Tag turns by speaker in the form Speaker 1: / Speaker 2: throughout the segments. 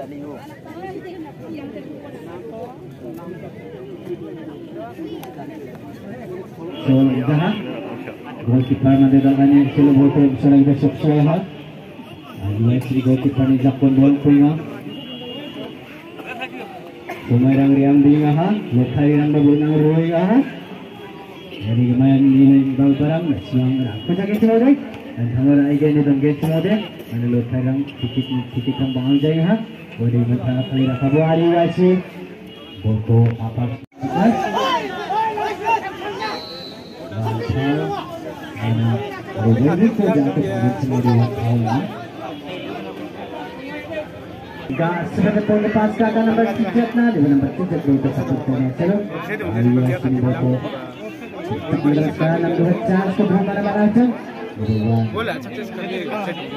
Speaker 1: So, jahat. Goalkeeper mandedangkannya sila boto bisa lagi besok. Dua istri goalkeeper ni Jakwan Bon Punga. Sumairang riang di ngaha, letai rang babu nang ruai ngaha. Jadi kemayan nilai bau barang, siang hari wasi. Boto apa? Ana Rodrigo jatuh di sendiri tahun Gak sebagai poin lepas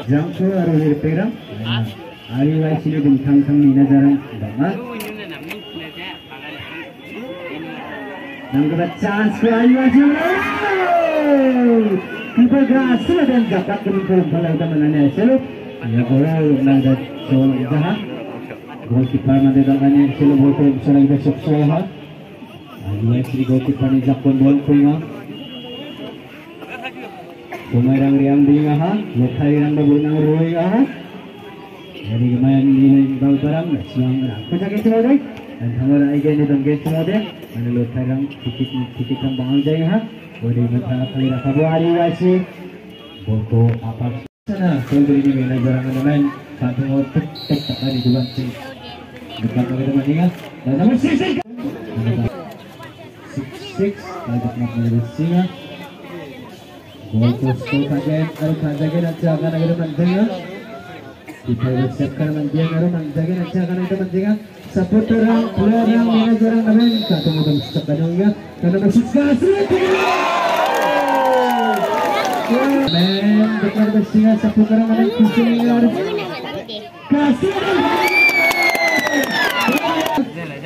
Speaker 2: जोंखौ आरो
Speaker 1: हेरफेरा आलिवासिनि बिथां थांनि नजरां दामा नंगौ chance को आलिवासि कीपर ग्रास में देन जाता किनको भलाई का मनाने चलो ये गोल लगा तो जहाँ। गोल कीपर में देन लगाने चलो बोल को चला इधर सब सोया है आलिवासि गोल कीपर ने जाकर बॉल को यहाँ Sumairang riang di ngaha, letai rang babu nang ruai ngaha. Jadi kemayan nilai bau barang, siang na. Kau cakap semua deh. Dan tanggal lagi ni get semua deh. Mana letai rang titik titik kang bangal jai ha. Boleh mata kali dah kabu hari wasi. Boto apa sana. Kau beri ni manajer ang naman. Satu otak tek tak ada sih. Dekat lagi. Dan nomor six six. Six six. Ada nak menjadi singa. Teman singa. Kita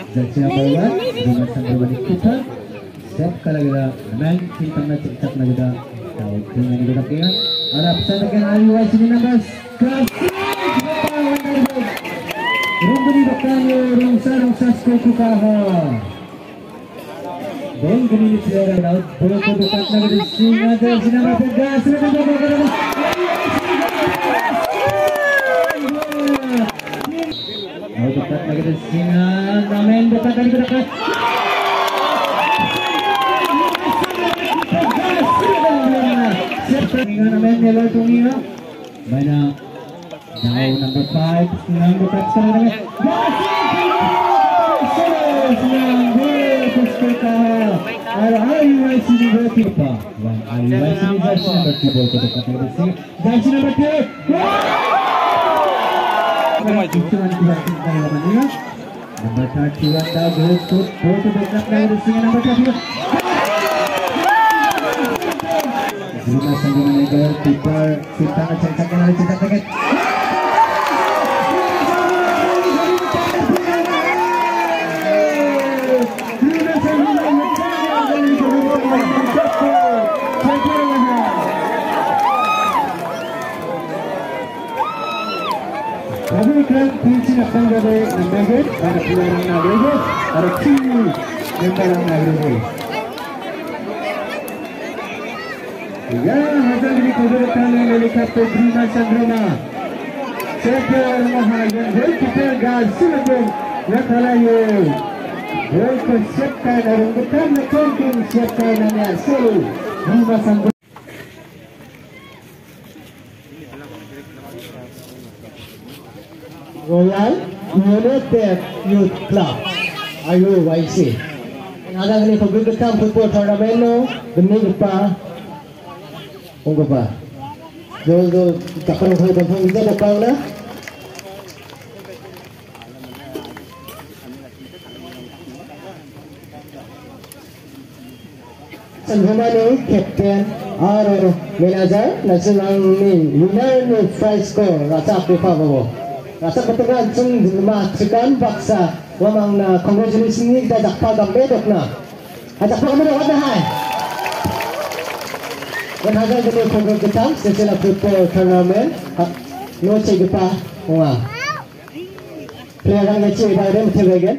Speaker 1: Zacia bawah dengan sambil kita siap tahu dengan kira ada pesan dengan Ali Wais ini nambah kasih Rumbuni bakanyo rungsa rungsa skoku selera laut dekat lagi di singa dan sinama pegas bawa ke dalam Mau dekat lagi di singa Namen dekat lagi ke dekat Singa namen nilai tungia Mana Now number 5 Sinang dekat sekarang Sinang Puspita Al-Aliwai sini bertipa Wan Aliwai sini jersey number 2 Ball dekat lagi di sini Jersey number 2 Number 31 dah good shoot Ball ke dekat lagi di sini number 31 Buka sandungan lebar, kita kita cetakkan lagi cetakkan. Kebaikan kunci akan gagal, gagal, ada peluang gagal, ada kini, dan peluang gagal. Ya, yang akan dikeluarkan oleh Kapten Bruna Chandrana Seker Mahajan Dari Gal gas? Selatan Nak layu. Dari persiapkan Arung Siapkan Nanya Solo Bruna Chandrana
Speaker 3: Royal United Youth Club. (RUYC) Ang alang ni pagbibigkan football tournament no Benigpa Unggo pa. Dol dol, takaw ko ito pang dala Paula. Captain R. Milaza, nasunang ni Lunan Fresco, rasa ko pa ba mo. Rasa ko tinga, sung baksa, wamang na congratulations ni Dadakpa Gambedok na. Hadakpa Gambedok, what na hai. Kan haga gede program getang sesela football tournament. No cegah. Wah. Player yang ngecek badan tebegan.